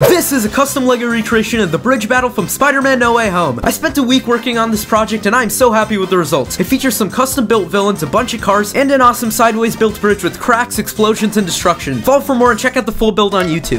This is a custom LEGO recreation of the bridge battle from Spider-Man No Way Home. I spent a week working on this project and I'm so happy with the results. It features some custom built villains, a bunch of cars, and an awesome sideways built bridge with cracks, explosions, and destruction. Follow for more and check out the full build on YouTube.